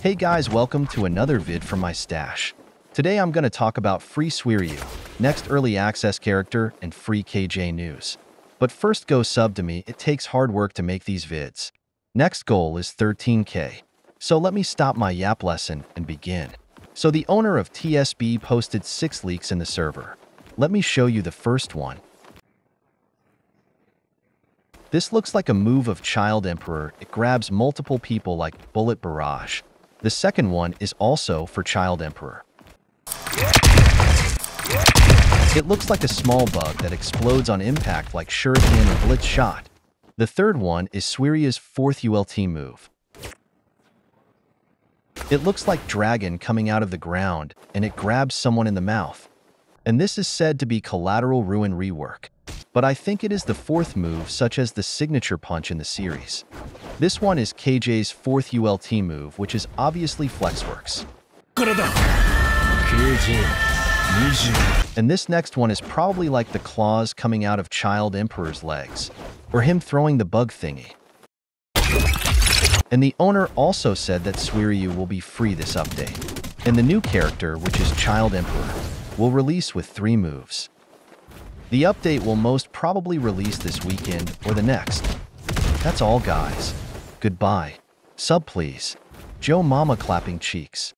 Hey guys, welcome to another vid from my stash. Today I'm going to talk about free Suiryu, next early access character, and free KJ news. But first go sub to me, it takes hard work to make these vids. Next goal is 13k. So let me stop my yap lesson and begin. So the owner of TSB posted 6 leaks in the server. Let me show you the first one. This looks like a move of Child Emperor. It grabs multiple people like Bullet Barrage. The second one is also for Child Emperor. It looks like a small bug that explodes on impact like Shuriken or Blitz Shot. The third one is Suiryu's fourth ULT move. It looks like Dragon coming out of the ground, and it grabs someone in the mouth. And this is said to be Collateral Ruin rework but I think it is the fourth move such as the signature punch in the series. This one is KJ's fourth ULT move, which is obviously Flexworks. And this next one is probably like the claws coming out of Child Emperor's legs, or him throwing the bug thingy. And the owner also said that Suiryu will be free this update. And the new character, which is Child Emperor, will release with three moves. The update will most probably release this weekend or the next. That's all, guys. Goodbye. Sub, please. Joe Mama clapping cheeks.